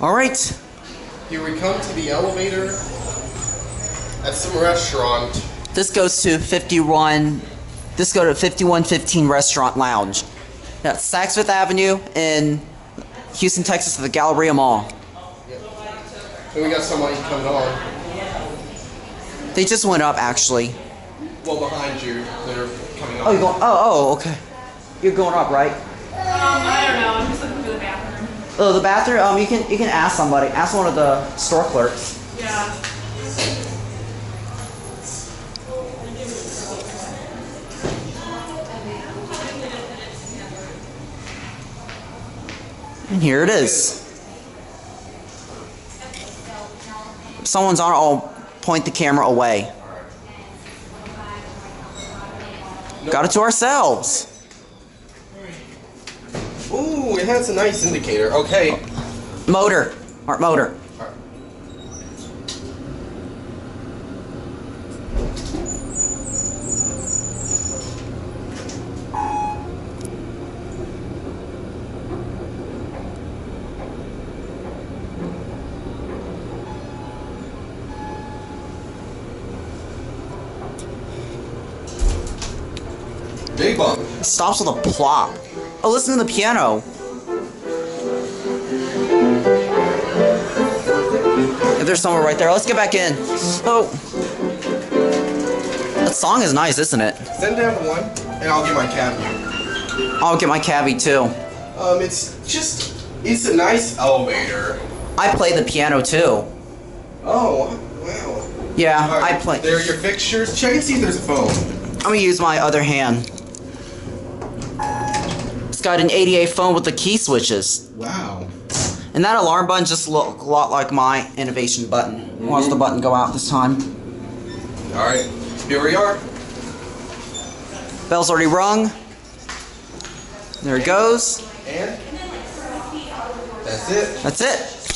All right. Here we come to the elevator at some restaurant. This goes to 51. This go to 51Fifteen Restaurant Lounge. That's Saks Fifth Avenue in Houston, Texas, at the Galleria Mall. And we got somebody coming on. They just went up, actually. Well, behind you, they're coming on. Oh, you're going. Oh, oh, okay. You're going up, right? Um, I don't know. I'm just looking for the bathroom. Oh, the bathroom. Um, you can you can ask somebody. Ask one of the store clerks. Yeah. And here it is. Someone's on, I'll point the camera away. Got it to ourselves. It has a nice indicator. Okay. Motor. Art motor. Big bump. Stops with a plop. Oh, listen to the piano. There's somewhere right there, let's get back in. Oh. That song is nice, isn't it? Send down one, and I'll get my cabbie. I'll get my cabbie too. Um, it's just, it's a nice elevator. I play the piano too. Oh, wow. Yeah, right, I play. There are your fixtures. Check and see if there's a phone. I'm gonna use my other hand. It's got an ADA phone with the key switches. Wow. And that alarm button just look a lot like my innovation button. Watch the mm-hmm. button go out this time. All right, here we are. Bell's already rung. There it goes. And that's it. That's it.